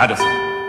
Addison.